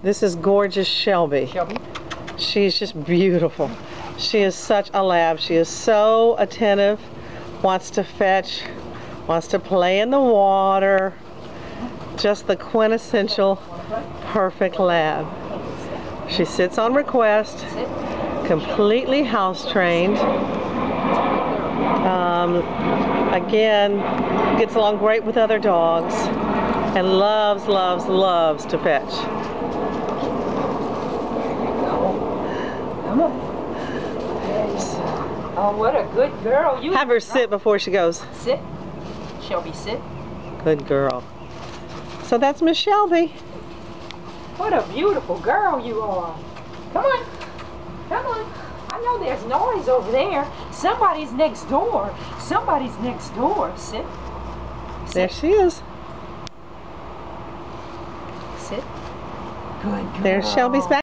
This is gorgeous Shelby. Shelby. She's just beautiful. She is such a lab. She is so attentive, wants to fetch, wants to play in the water. Just the quintessential perfect lab. She sits on request, completely house trained. Um, again, gets along great with other dogs and loves, loves, loves to fetch. There you go. Come on. Oh, what a good girl you Have her sit before she goes. Sit. Shelby, sit. Good girl. So that's Miss Shelby. What a beautiful girl you are. Come on. Come on. I know there's noise over there. Somebody's next door. Somebody's next door. Sit. There she is. Sit. Good girl. There's Shelby's back.